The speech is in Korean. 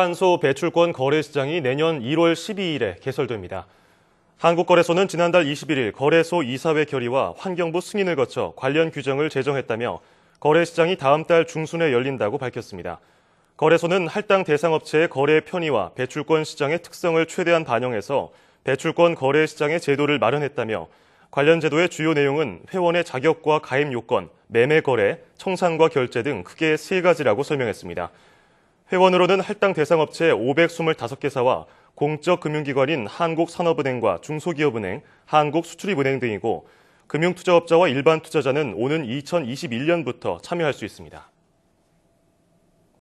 탄소 배출권 거래 시장이 내년 1월 12일에 개설됩니다. 한국거래소는 지난달 21일 거래소 이사회 결의와 환경부 승인을 거쳐 관련 규정을 제정했다며 거래 시장이 다음 달 중순에 열린다고 밝혔습니다. 거래소는 할당 대상 업체의 거래 편의와 배출권 시장의 특성을 최대한 반영해서 배출권 거래 시장의 제도를 마련했다며 관련 제도의 주요 내용은 회원의 자격과 가입 요건, 매매 거래, 청산과 결제 등 크게 세 가지라고 설명했습니다. 회원으로는 할당 대상 업체 525개사와 공적 금융기관인 한국산업은행과 중소기업은행, 한국수출입은행 등이고 금융투자업자와 일반 투자자는 오는 2021년부터 참여할 수 있습니다.